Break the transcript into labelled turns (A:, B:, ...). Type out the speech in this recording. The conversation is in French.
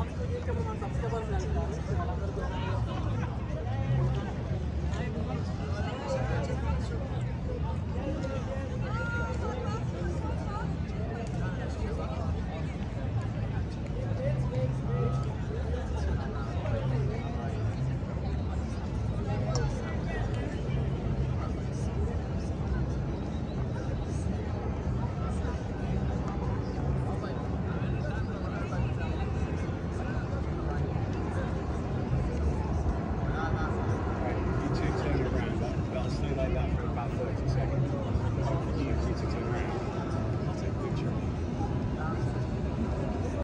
A: On peut dire que nous un sac de.